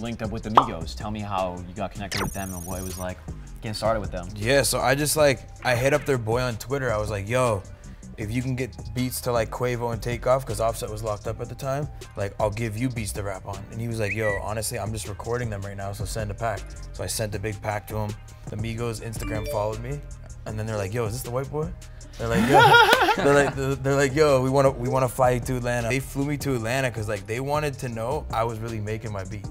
linked up with the Migos. Tell me how you got connected with them and what it was like getting started with them. Yeah, so I just like I hit up their boy on Twitter. I was like, yo, if you can get beats to like Quavo and Takeoff, because Offset was locked up at the time, like I'll give you beats to rap on. And he was like, yo, honestly, I'm just recording them right now, so send a pack. So I sent a big pack to him. The Migos Instagram followed me, and then they're like, yo, is this the white boy? They're like, yo, they're like, they're like, yo, we want to, we want to fly you to Atlanta. They flew me to Atlanta because like they wanted to know I was really making my beats.